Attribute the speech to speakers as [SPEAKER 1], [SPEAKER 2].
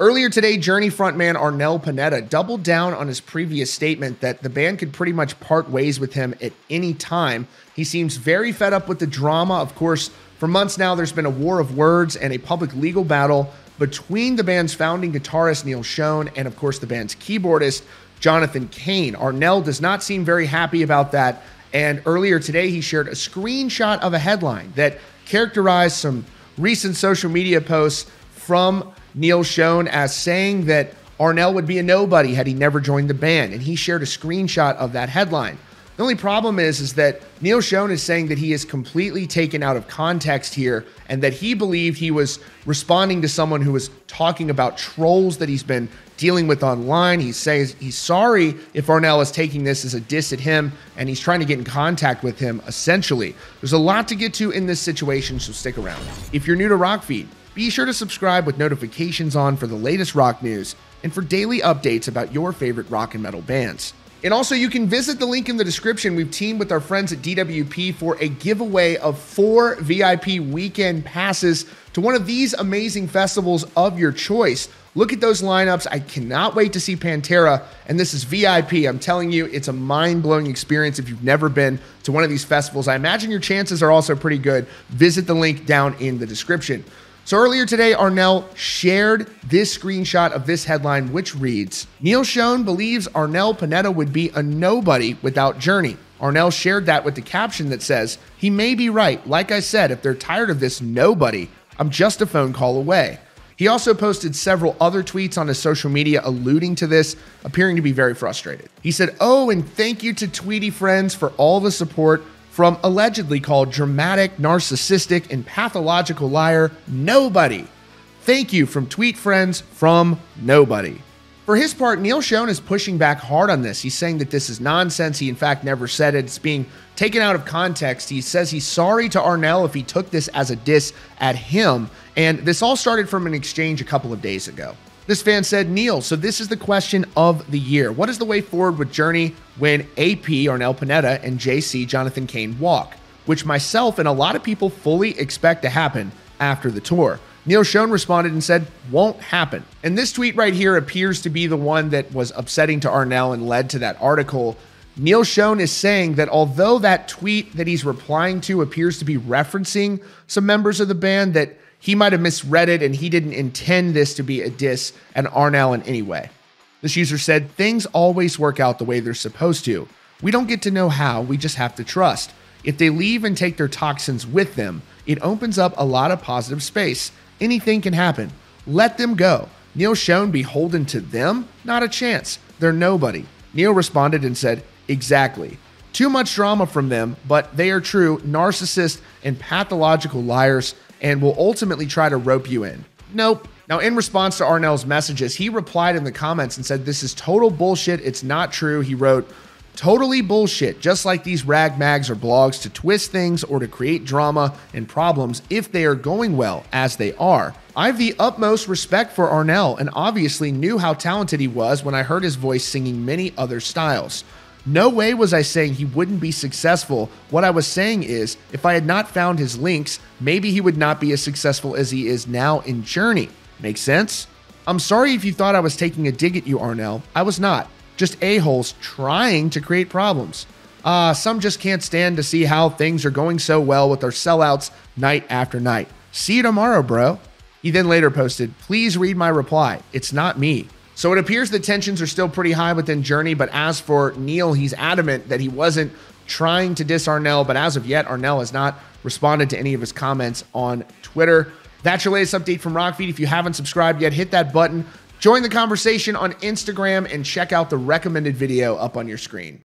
[SPEAKER 1] Earlier today, Journey frontman Arnel Pineda doubled down on his previous statement that the band could pretty much part ways with him at any time. He seems very fed up with the drama. Of course, for months now, there's been a war of words and a public legal battle between the band's founding guitarist Neal Schon and, of course, the band's keyboardist Jonathan Cain. Arnel does not seem very happy about that. And earlier today, he shared a screenshot of a headline that characterized some recent social media posts from Neal Schon as saying that Arnel would be a nobody had he never joined the band, and he shared a screenshot of that headline. The only problem is, is that Neal Schon is saying that he is completely taken out of context here, and that he believed he was responding to someone who was talking about trolls that he's been dealing with online. He says he's sorry if Arnel is taking this as a diss at him, and he's trying to get in contact with him. Essentially, there's a lot to get to in this situation, so stick around. If you're new to Rockfeed, be sure to subscribe with notifications on for the latest rock news and for daily updates about your favorite rock and metal bands. And also, you can visit the link in the description. We've teamed with our friends at DWP for a giveaway of four VIP weekend passes to one of these amazing festivals of your choice. Look at those lineups. I cannot wait to see Pantera. And this is VIP. I'm telling you, it's a mind blowing experience if you've never been to one of these festivals. I imagine your chances are also pretty good. Visit the link down in the description. So earlier today, Arnel shared this screenshot of this headline, which reads Neal Schon believes Arnel Pineda would be a nobody without Journey. Arnel shared that with the caption that says, He may be right. Like I said, if they're tired of this nobody, I'm just a phone call away. He also posted several other tweets on his social media alluding to this, appearing to be very frustrated. He said, Oh, and thank you to Tweety Friends for all the support from allegedly called dramatic, narcissistic, and pathological liar Nobody. Thank you from tweet friends from Nobody. For his part, Neal Schon is pushing back hard on this. He's saying that this is nonsense. He, in fact, never said it. It's being taken out of context. He says he's sorry to Arnel if he took this as a diss at him. And this all started from an exchange a couple of days ago. This fan said, Neal, so this is the question of the year. What is the way forward with Journey when AP, Arnel Pineda, and JC, Jonathan Cain, walk? Which myself and a lot of people fully expect to happen after the tour. Neal Schon responded and said, won't happen. And this tweet right here appears to be the one that was upsetting to Arnel and led to that article. Neal Schon is saying that although that tweet that he's replying to appears to be referencing some members of the band, that he might have misread it and he didn't intend this to be a diss at Arnel in any way. This user said, Things always work out the way they're supposed to. We don't get to know how, we just have to trust. If they leave and take their toxins with them, it opens up a lot of positive space. Anything can happen. Let them go. Neal Schon beholden to them? Not a chance. They're nobody. Neal responded and said, Exactly. Too much drama from them, but they are true narcissists and pathological liars and will ultimately try to rope you in. Nope. Now, in response to Arnel's messages, he replied in the comments and said, This is total bullshit. It's not true. He wrote, Totally bullshit, just like these rag mags or blogs to twist things or to create drama and problems if they are going well, as they are. I have the utmost respect for Arnel and obviously knew how talented he was when I heard his voice singing many other styles. No way was I saying he wouldn't be successful. What I was saying is, if I had not found his links, maybe he would not be as successful as he is now in Journey. Make sense? I'm sorry if you thought I was taking a dig at you, Arnel. I was not. Just a-holes trying to create problems. Uh, some just can't stand to see how things are going so well with our sellouts night after night. See you tomorrow, bro. He then later posted, Please read my reply. It's not me. So it appears the tensions are still pretty high within Journey, but as for Neal, he's adamant that he wasn't trying to diss Arnel, but as of yet, Arnel has not responded to any of his comments on Twitter. That's your latest update from Rockfeed. If you haven't subscribed yet, hit that button, join the conversation on Instagram, and check out the recommended video up on your screen.